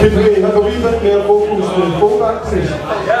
Det bevæger algoritmen med at fokus på godgang. Ja,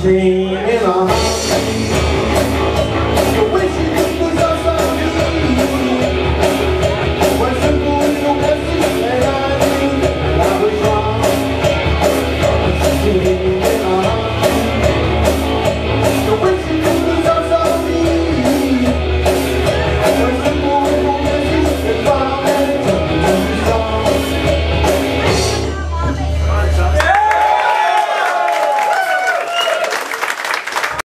dream